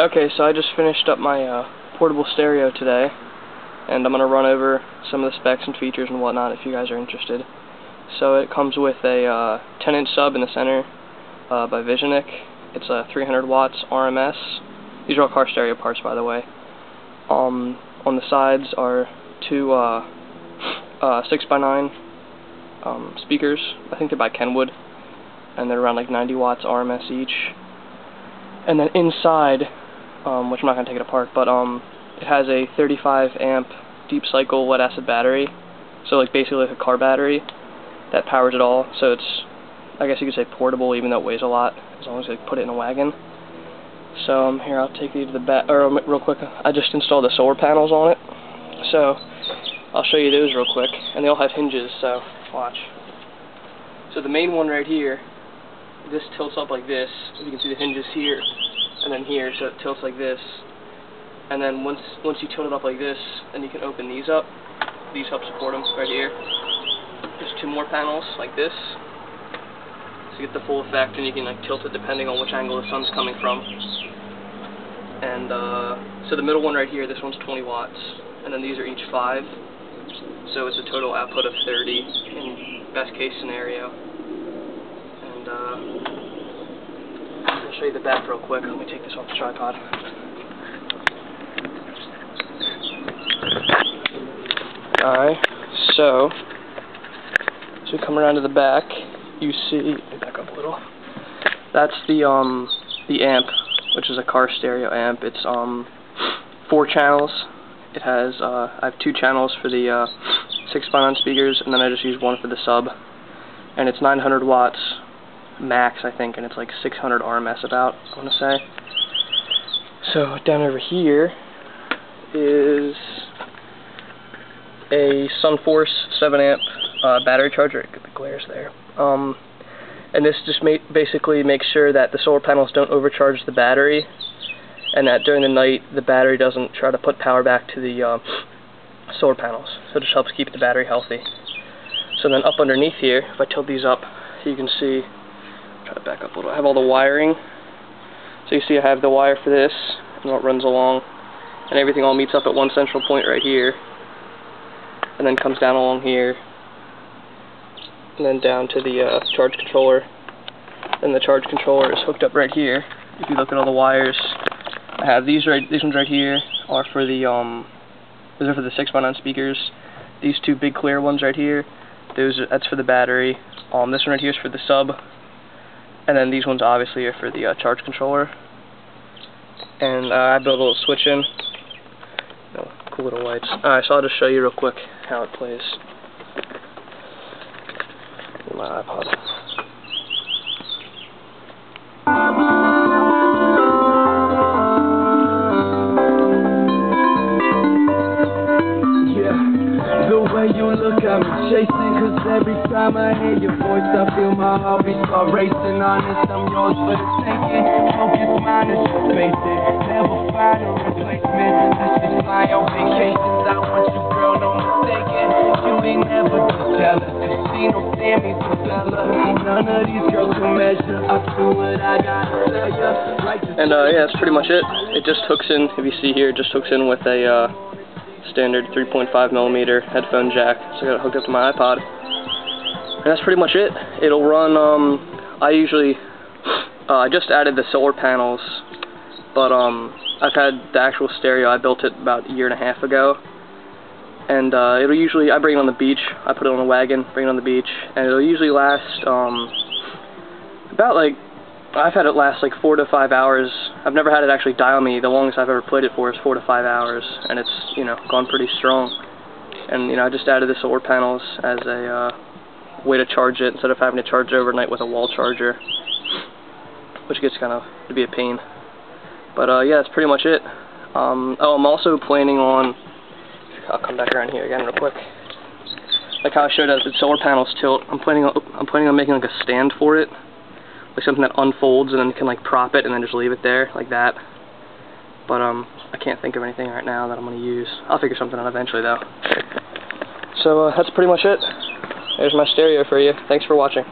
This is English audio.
Okay, so I just finished up my uh, portable stereo today, and I'm going to run over some of the specs and features and whatnot if you guys are interested. So it comes with a 10-inch uh, sub in the center uh, by Visionik. It's a 300 watts RMS. These are all car stereo parts, by the way. Um, on the sides are two uh, uh, 6x9 um, speakers. I think they're by Kenwood, and they're around like 90 watts RMS each. And then inside um, which I'm not going to take it apart, but um, it has a 35 amp deep cycle lead acid battery, so like basically like a car battery that powers it all. So it's, I guess you could say portable, even though it weighs a lot, as long as you put it in a wagon. So um, here, I'll take you to the back, or um, real quick, I just installed the solar panels on it, so I'll show you those real quick, and they all have hinges, so watch. So the main one right here, this tilts up like this, you can see the hinges here, and then here, so it tilts like this. And then once once you tilt it up like this, then you can open these up. These help support them right here. There's two more panels like this. So you get the full effect, and you can like tilt it depending on which angle the sun's coming from. And uh, so the middle one right here, this one's 20 watts, and then these are each 5. So it's a total output of 30 in best case scenario. And uh, I'll show you the back real quick. Let me take this off the tripod. Alright, so, as we come around to the back, you see, back up a little, that's the, um, the amp, which is a car stereo amp. It's, um, four channels. It has, uh, I have two channels for the, uh, 6x9 speakers, and then I just use one for the sub. And it's 900 watts, max, I think, and it's like 600 RMS about, I want to say. So down over here is a Sunforce 7 amp uh, battery charger. The glares there. Um, and this just ma basically makes sure that the solar panels don't overcharge the battery, and that during the night the battery doesn't try to put power back to the uh, solar panels. So it just helps keep the battery healthy. So then up underneath here, if I tilt these up, you can see try to back up a little. I have all the wiring. So you see I have the wire for this, and it runs along, and everything all meets up at one central point right here, and then comes down along here, and then down to the uh, charge controller. And the charge controller is hooked up right here. If you look at all the wires, I have these right. These ones right here are for the um. Those are for the 6x9 speakers. These two big clear ones right here, those that's for the battery. Um, this one right here is for the sub, and then these ones obviously are for the uh, charge controller. And uh, I built a little switch in. No, cool little lights. Alright, so I'll just show you real quick how it plays. My iPod. I hear your voice I feel my heartbeat start racing Honest, I'm yours for the taking. Focus, mine is just basic. Never find a replacement. Let's just fly on vacations I want you, girl, no mistaken You ain't never too jealous. She no Sammy fella None of these girls can measure up to what I gotta tell ya And uh, yeah, that's pretty much it. It just hooks in, if you see here, it just hooks in with a uh, standard 3.5 millimeter headphone jack. So I got it hooked up to my iPod. And that's pretty much it. It'll run, um, I usually, uh, I just added the solar panels, but um, I've had the actual stereo, I built it about a year and a half ago. And uh, it'll usually, I bring it on the beach, I put it on a wagon, bring it on the beach, and it'll usually last um, about like I've had it last like four to five hours. I've never had it actually dial me. The longest I've ever played it for is four to five hours, and it's you know gone pretty strong. And you know I just added the solar panels as a uh, way to charge it instead of having to charge it overnight with a wall charger, which gets kind of to be a pain. But uh, yeah, that's pretty much it. Um, oh, I'm also planning on. I'll come back around here again real quick. Like how I showed that the solar panels tilt. I'm planning on I'm planning on making like a stand for it like something that unfolds and then can like prop it and then just leave it there like that. But um, I can't think of anything right now that I'm going to use. I'll figure something out eventually though. So uh, that's pretty much it. There's my stereo for you. Thanks for watching.